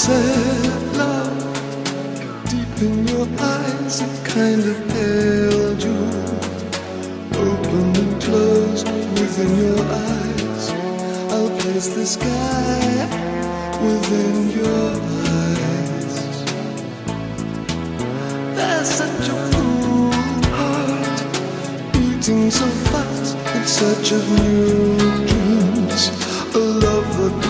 Sad love deep in your eyes. It kind of held you open and closed within your eyes. I'll place the sky within your eyes. There's such a full heart beating so fast in search of new dreams. A love that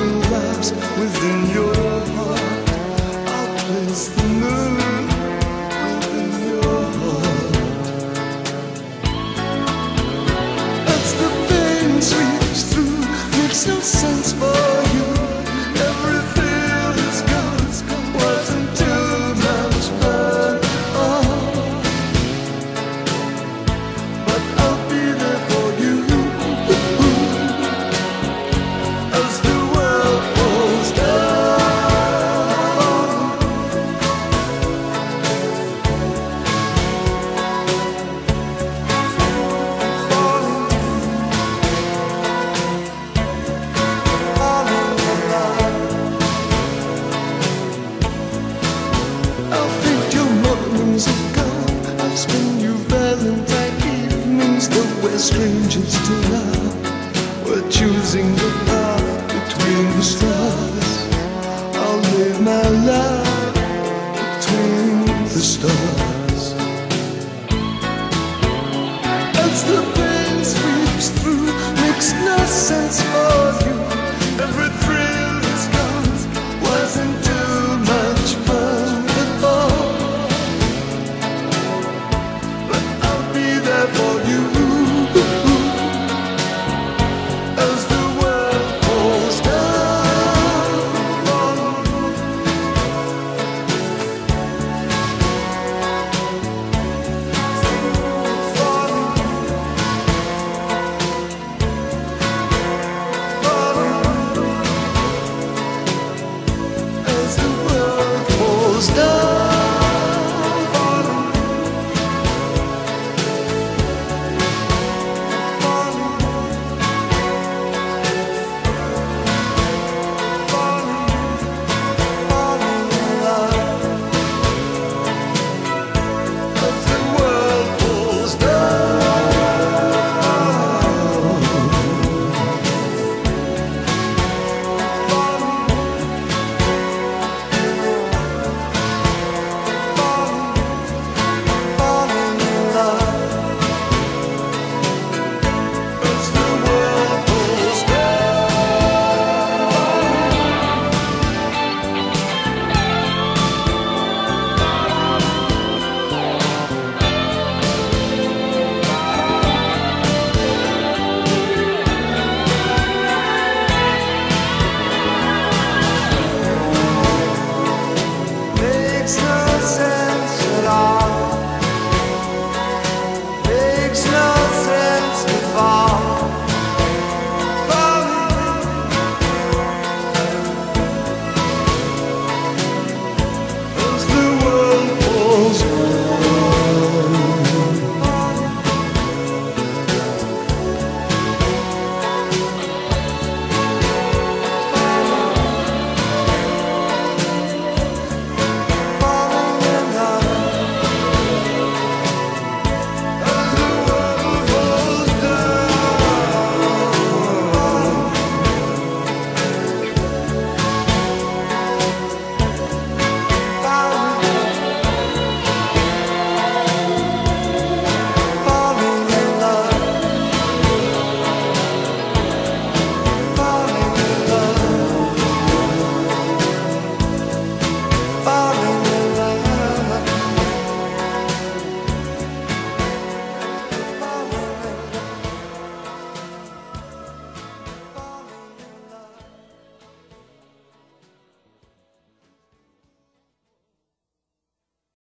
times that we're strangers to love. We're choosing the path between the stars. I'll live my life between the stars. As the pain sweeps through, makes no sense.